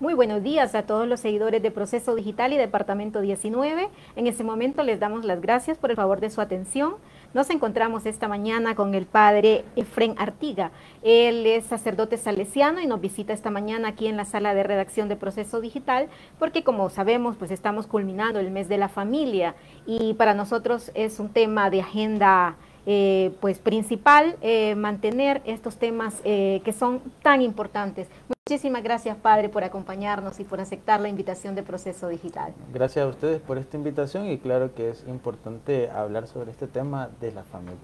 Muy buenos días a todos los seguidores de Proceso Digital y Departamento 19. En este momento les damos las gracias por el favor de su atención. Nos encontramos esta mañana con el padre Efren Artiga. Él es sacerdote salesiano y nos visita esta mañana aquí en la sala de redacción de Proceso Digital, porque como sabemos, pues estamos culminando el mes de la familia y para nosotros es un tema de agenda eh, pues principal eh, mantener estos temas eh, que son tan importantes. Muchísimas gracias, Padre, por acompañarnos y por aceptar la invitación de Proceso Digital. Gracias a ustedes por esta invitación y claro que es importante hablar sobre este tema de la familia.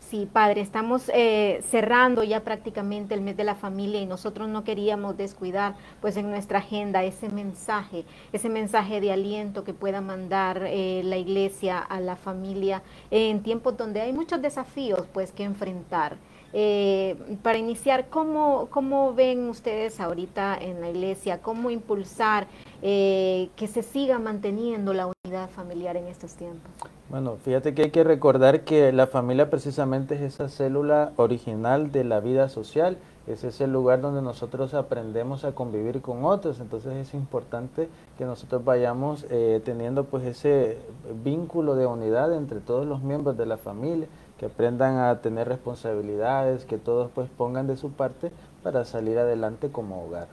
Sí, padre, estamos eh, cerrando ya prácticamente el mes de la familia y nosotros no queríamos descuidar pues en nuestra agenda ese mensaje, ese mensaje de aliento que pueda mandar eh, la iglesia a la familia en tiempos donde hay muchos desafíos pues que enfrentar. Eh, para iniciar, ¿cómo, ¿cómo ven ustedes ahorita en la iglesia? ¿Cómo impulsar que se siga manteniendo la unidad familiar en estos tiempos? Bueno, fíjate que hay que recordar que la familia precisamente es esa célula original de la vida social, ese es el lugar donde nosotros aprendemos a convivir con otros, entonces es importante que nosotros vayamos eh, teniendo pues ese vínculo de unidad entre todos los miembros de la familia, que aprendan a tener responsabilidades, que todos pues pongan de su parte para salir adelante como hogar.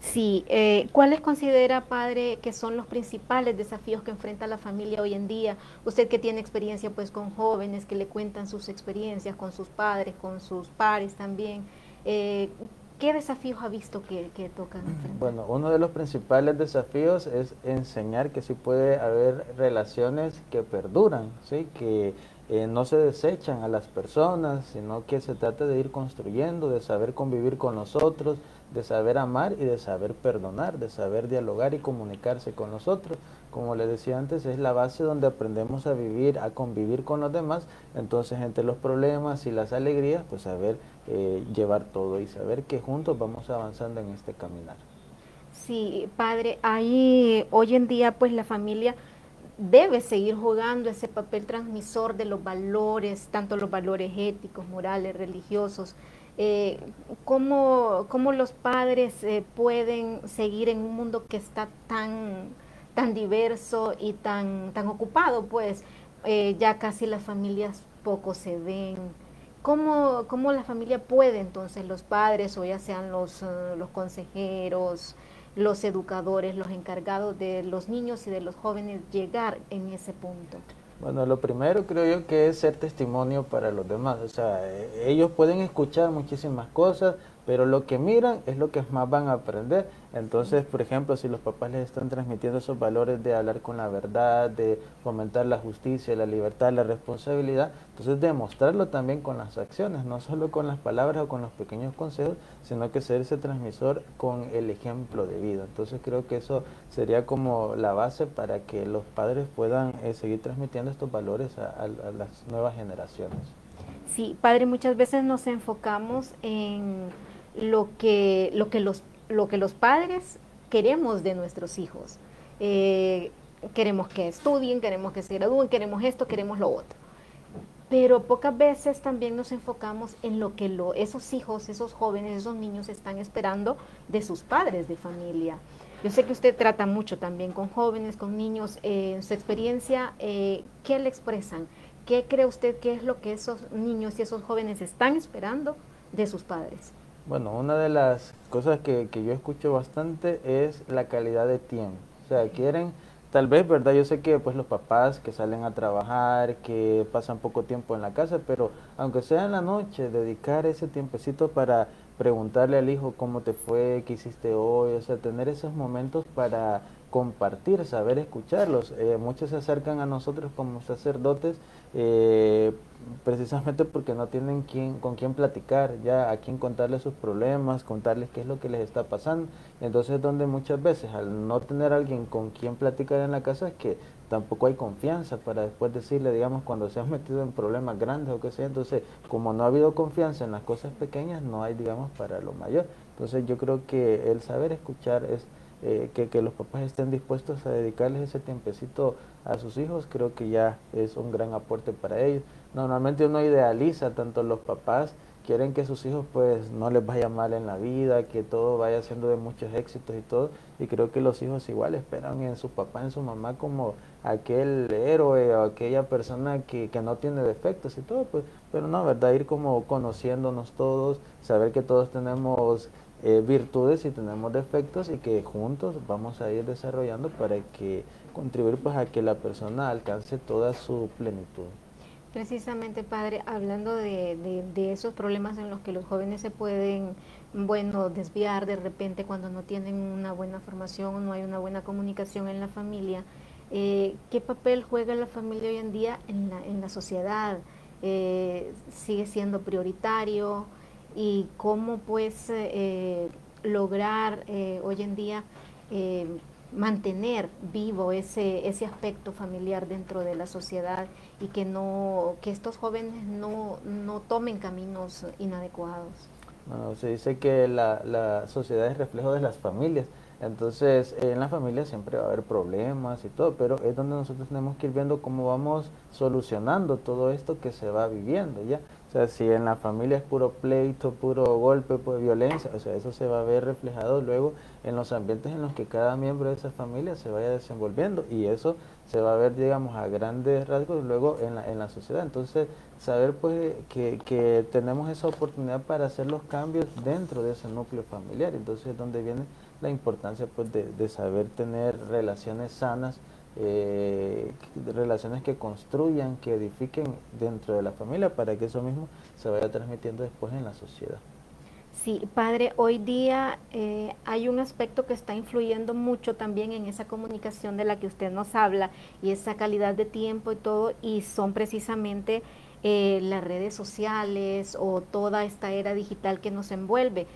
Sí, eh, ¿cuáles considera, padre, que son los principales desafíos que enfrenta la familia hoy en día? Usted que tiene experiencia pues con jóvenes que le cuentan sus experiencias con sus padres, con sus pares también. Eh, ¿Qué desafíos ha visto que, que tocan enfrentar? Bueno, uno de los principales desafíos es enseñar que sí puede haber relaciones que perduran, ¿sí? que eh, no se desechan a las personas, sino que se trata de ir construyendo, de saber convivir con nosotros, de saber amar y de saber perdonar, de saber dialogar y comunicarse con nosotros. Como les decía antes, es la base donde aprendemos a vivir, a convivir con los demás. Entonces, entre los problemas y las alegrías, pues saber eh, llevar todo y saber que juntos vamos avanzando en este caminar. Sí, padre, ahí hoy en día pues la familia debe seguir jugando ese papel transmisor de los valores, tanto los valores éticos, morales, religiosos, eh, cómo, los padres eh, pueden seguir en un mundo que está tan, tan diverso y tan, tan ocupado, pues eh, ya casi las familias poco se ven. ¿Cómo, ¿Cómo, la familia puede entonces, los padres o ya sean los, los consejeros, los educadores, los encargados de los niños y de los jóvenes llegar en ese punto? Bueno, lo primero creo yo que es ser testimonio para los demás. O sea, eh, ellos pueden escuchar muchísimas cosas, pero lo que miran es lo que más van a aprender. Entonces, por ejemplo, si los papás les están transmitiendo esos valores de hablar con la verdad, de fomentar la justicia, la libertad, la responsabilidad, entonces demostrarlo también con las acciones, no solo con las palabras o con los pequeños consejos, sino que ser ese transmisor con el ejemplo de vida. Entonces creo que eso sería como la base para que los padres puedan eh, seguir transmitiendo estos valores a, a las nuevas generaciones. Sí, padre, muchas veces nos enfocamos en lo que, lo que, los, lo que los padres queremos de nuestros hijos. Eh, queremos que estudien, queremos que se gradúen, queremos esto, queremos lo otro. Pero pocas veces también nos enfocamos en lo que lo, esos hijos, esos jóvenes, esos niños están esperando de sus padres de familia. Yo sé que usted trata mucho también con jóvenes, con niños. Eh, en su experiencia, eh, ¿qué le expresan? ¿Qué cree usted que es lo que esos niños y esos jóvenes están esperando de sus padres? Bueno, una de las cosas que, que, yo escucho bastante es la calidad de tiempo. O sea, quieren, tal vez, ¿verdad? Yo sé que pues los papás que salen a trabajar, que pasan poco tiempo en la casa, pero aunque sea en la noche, dedicar ese tiempecito para preguntarle al hijo cómo te fue, qué hiciste hoy, o sea, tener esos momentos para compartir, saber escucharlos. Eh, muchos se acercan a nosotros como sacerdotes eh, precisamente porque no tienen quien, con quién platicar, ya a quién contarles sus problemas, contarles qué es lo que les está pasando. Entonces donde muchas veces al no tener alguien con quien platicar en la casa es que tampoco hay confianza para después decirle, digamos, cuando se han metido en problemas grandes o qué sea. Entonces, como no ha habido confianza en las cosas pequeñas, no hay, digamos, para lo mayor. Entonces yo creo que el saber escuchar es eh, que, que, los papás estén dispuestos a dedicarles ese tiempecito a sus hijos, creo que ya es un gran aporte para ellos. Normalmente uno idealiza tanto los papás quieren que sus hijos pues no les vaya mal en la vida, que todo vaya siendo de muchos éxitos y todo. Y creo que los hijos igual esperan en su papá, en su mamá como aquel héroe o aquella persona que, que no tiene defectos y todo, pues, pero no, ¿verdad? Ir como conociéndonos todos, saber que todos tenemos eh, virtudes y tenemos defectos y que juntos vamos a ir desarrollando para que contribuir pues a que la persona alcance toda su plenitud. Precisamente, padre, hablando de, de, esos problemas en los que los jóvenes se pueden, bueno, desviar de repente cuando no tienen una buena formación o no hay una buena comunicación en la familia, eh, ¿qué papel juega la familia hoy en día en la, en la sociedad? Eh, ¿Sigue siendo prioritario? ¿Y cómo pues eh, lograr hoy en día mantener vivo ese, ese aspecto familiar dentro de la sociedad y que no que estos jóvenes no, no tomen caminos inadecuados. Se dice que la, la sociedad es reflejo de las familias, entonces en la familia siempre va a haber problemas y todo, pero es donde nosotros tenemos que ir viendo cómo vamos solucionando todo esto que se va viviendo, ¿ya? O sea, si en la familia es puro pleito, puro golpe, pues violencia, o sea, eso se va a ver reflejado luego en los ambientes en los que cada miembro de esa familia se vaya desenvolviendo y eso se va a ver, digamos, a grandes rasgos luego en la, en la sociedad. Entonces, saber pues que, que tenemos esa oportunidad para hacer los cambios dentro de ese núcleo familiar. Entonces, es donde viene la importancia pues de, de saber tener relaciones sanas eh, relaciones que construyan, que edifiquen dentro de la familia para que eso mismo se vaya transmitiendo después en la sociedad. Sí, padre, hoy día eh, hay un aspecto que está influyendo mucho también en esa comunicación de la que usted nos habla y esa calidad de tiempo y todo, y son precisamente eh, las redes sociales o toda esta era digital que nos envuelve.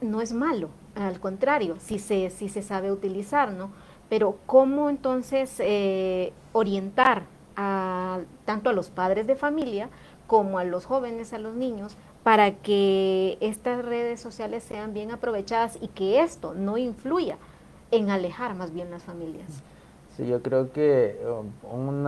No es malo, al contrario, si se, si se sabe utilizar, ¿no? Pero ¿cómo entonces eh, orientar a, tanto a los padres de familia como a los jóvenes, a los niños, para que estas redes sociales sean bien aprovechadas y que esto no influya en alejar más bien las familias? Sí, yo creo que um,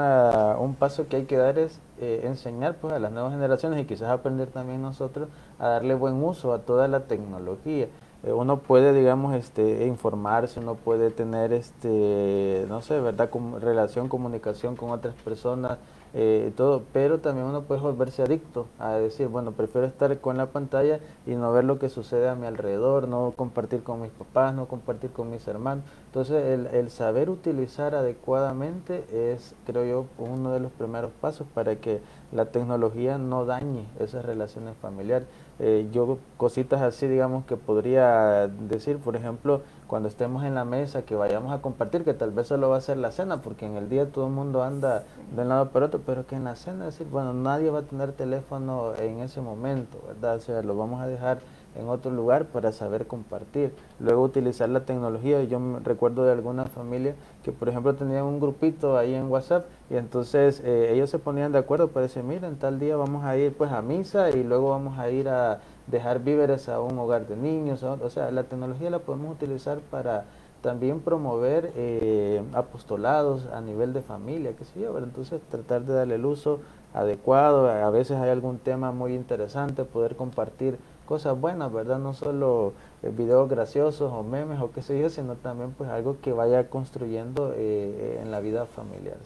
un paso que hay que dar es eh, enseñar pues, a las nuevas generaciones y quizás aprender también nosotros a darle buen uso a toda la tecnología. Eh, uno puede, digamos, este, informarse, uno puede tener, este, no sé, ¿verdad? relación, comunicación con otras personas, eh, todo, pero también uno puede volverse adicto a decir, bueno, prefiero estar con la pantalla y no ver lo que sucede a mi alrededor, no compartir con mis papás, no compartir con mis hermanos. Entonces, el, el saber utilizar adecuadamente es, creo yo, uno de los primeros pasos para que la tecnología no dañe esas relaciones familiares. Eh, yo cositas así, digamos, que podría decir, por ejemplo, cuando estemos en la mesa, que vayamos a compartir, que tal vez solo va a ser la cena, porque en el día todo el mundo anda de un lado para otro, pero que en la cena, decir, bueno, nadie va a tener teléfono en ese momento, ¿verdad? O sea, lo vamos a dejar en otro lugar para saber compartir. Luego utilizar la tecnología. Yo me recuerdo de alguna familia que, por ejemplo, tenían un grupito ahí en WhatsApp y entonces eh, ellos se ponían de acuerdo para decir, mira, en tal día vamos a ir pues a misa y luego vamos a ir a dejar víveres a un hogar de niños. O, sea, la tecnología la podemos utilizar para también promover eh, apostolados a nivel de familia, qué sé yo, entonces tratar de darle el uso adecuado, a veces hay algún tema muy interesante, poder compartir cosas buenas, ¿verdad? No solo eh, videos graciosos o memes o qué sé yo, sino también pues algo que vaya construyendo eh, en la vida familiar.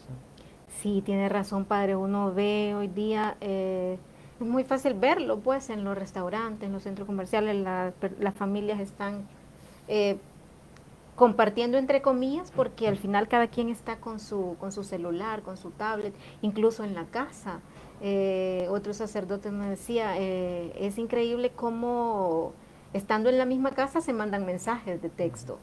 ¿sí? tiene razón, padre. Uno ve hoy día, eh, es muy fácil verlo, pues, en los restaurantes, en los centros comerciales, las familias están compartiendo entre comillas, porque al final cada quien está con su, con su celular, con su tablet, incluso en la casa. Eh, otro sacerdote me decía, eh, es increíble cómo estando en la misma casa se mandan mensajes de texto.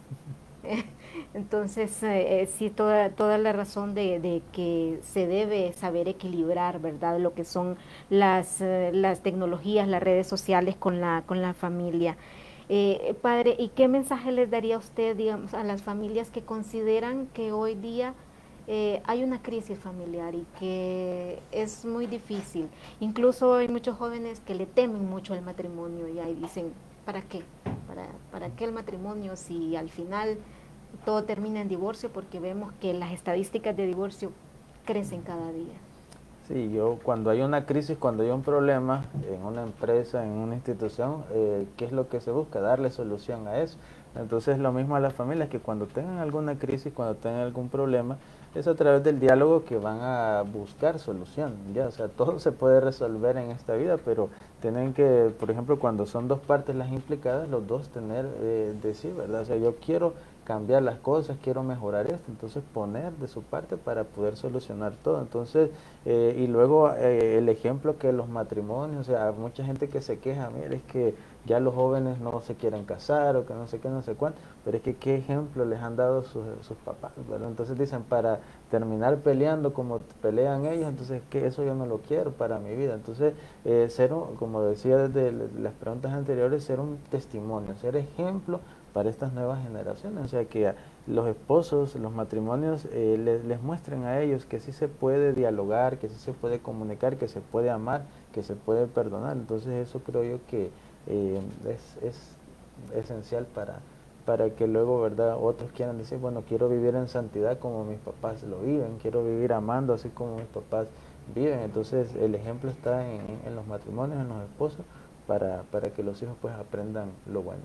Entonces, eh, sí, toda, toda la razón de, que se debe saber equilibrar, ¿verdad? Lo que son las, las tecnologías, las redes sociales con la, con la familia. padre, ¿y qué mensaje les daría usted, digamos, a las familias que consideran que hoy día eh, hay una crisis familiar y que es muy difícil. Incluso hay muchos jóvenes que le temen mucho al matrimonio y ahí dicen, ¿para qué? ¿Para, ¿Para qué el matrimonio si al final todo termina en divorcio? Porque vemos que las estadísticas de divorcio crecen cada día. Sí, yo cuando hay una crisis, cuando hay un problema en una empresa, en una institución, eh, ¿qué es lo que se busca? Darle solución a eso. Entonces lo mismo a las familias, que cuando tengan alguna crisis, cuando tengan algún problema, es a través del diálogo que van a buscar solución. Ya, o sea, todo se puede resolver en esta vida, pero tienen que, por ejemplo, cuando son dos partes las implicadas, los dos tener, eh, decir, ¿verdad? O sea, yo quiero cambiar las cosas, quiero mejorar esto, entonces poner de su parte para poder solucionar todo. Entonces, eh, y luego eh, el ejemplo que los matrimonios, o sea, mucha gente que se queja, mire, es que ya los jóvenes no se quieren casar o que no sé qué, no sé cuánto, pero es que qué ejemplo les han dado sus, sus papás, ¿verdad? Entonces dicen, para terminar peleando como pelean ellos, entonces que eso yo no lo quiero para mi vida. Entonces, eh, ser, como decía desde las preguntas anteriores, ser un testimonio, ser ejemplo para estas nuevas generaciones. O sea, que los esposos, los matrimonios, eh, les, muestren a ellos que sí se puede dialogar, que sí se puede comunicar, que se puede amar, que se puede perdonar. Entonces eso creo yo que eh, es, esencial para, para que luego, ¿verdad? Otros quieran decir, bueno, quiero vivir en santidad como mis papás lo viven, quiero vivir amando así como mis papás viven. Entonces el ejemplo está en, en los matrimonios, en los esposos, para, para que los hijos pues aprendan lo bueno.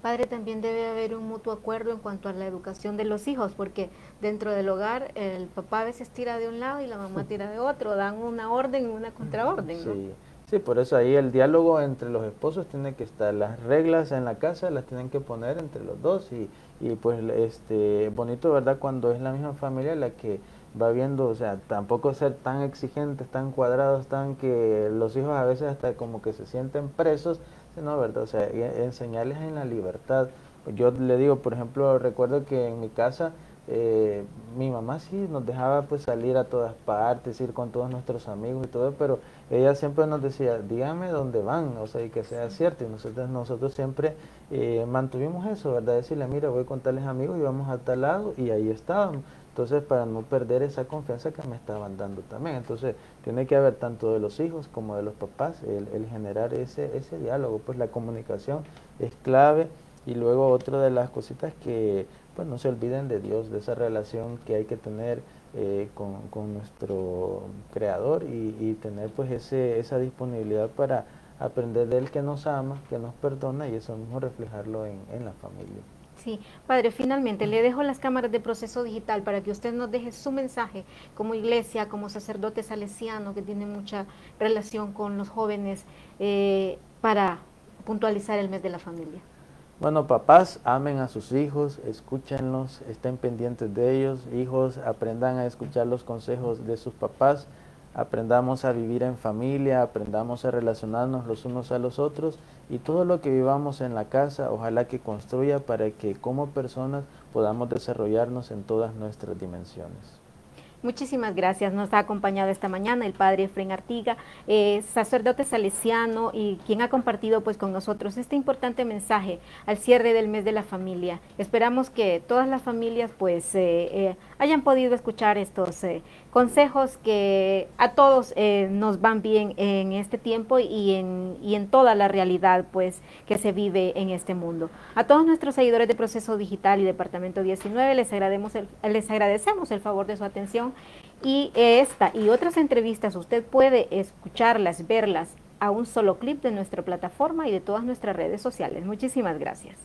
Padre, también debe haber un mutuo acuerdo en cuanto a la educación de los hijos, porque dentro del hogar el papá a veces tira de un lado y la mamá tira de otro, dan una orden y una contraorden. Sí. sí, por eso ahí el diálogo entre los esposos tiene que estar, las reglas en la casa las tienen que poner entre los dos y, y pues este bonito, ¿verdad? Cuando es la misma familia la que va viendo, o sea, tampoco ser tan exigentes, tan cuadrados, tan que los hijos a veces hasta como que se sienten presos no, ¿verdad? O sea, enseñarles en la libertad. Yo le digo, por ejemplo, recuerdo que en mi casa eh, mi mamá sí nos dejaba pues salir a todas partes, ir con todos nuestros amigos y todo, pero ella siempre nos decía, dígame dónde van, o sea, y que sea cierto. Y nosotros, nosotros siempre eh, mantuvimos eso, ¿verdad? Decirle, mira, voy con tales amigos y vamos a tal lado, y ahí estábamos. Entonces, para no perder esa confianza que me estaban dando también. Entonces, tiene que haber tanto de los hijos como de los papás, el, generar ese, ese diálogo, pues la comunicación es clave. Y luego otra de las cositas que pues no se olviden de Dios, de esa relación que hay que tener eh, con, nuestro creador y, tener pues ese, esa disponibilidad para aprender de Él que nos ama, que nos perdona y eso mismo reflejarlo en, en la familia. Sí, padre, finalmente le dejo las cámaras de proceso digital para que usted nos deje su mensaje como iglesia, como sacerdote salesiano que tiene mucha relación con los jóvenes eh, para puntualizar el mes de la familia. Bueno, papás, amen a sus hijos, escúchenlos, estén pendientes de ellos. Hijos, aprendan a escuchar los consejos de sus papás aprendamos a vivir en familia, aprendamos a relacionarnos los unos a los otros y todo lo que vivamos en la casa, ojalá que construya para que como personas podamos desarrollarnos en todas nuestras dimensiones. Muchísimas gracias. Nos ha acompañado esta mañana el padre Efren Artiga, eh, sacerdote salesiano y quien ha compartido pues con nosotros este importante mensaje al cierre del mes de la familia. Esperamos que todas las familias pues eh, eh, hayan podido escuchar estos consejos que a todos nos van bien en este tiempo y en, y en toda la realidad pues que se vive en este mundo. A todos nuestros seguidores de Proceso Digital y Departamento 19 les agradecemos les agradecemos el favor de su atención y esta y otras entrevistas usted puede escucharlas, verlas a un solo clip de nuestra plataforma y de todas nuestras redes sociales. Muchísimas gracias.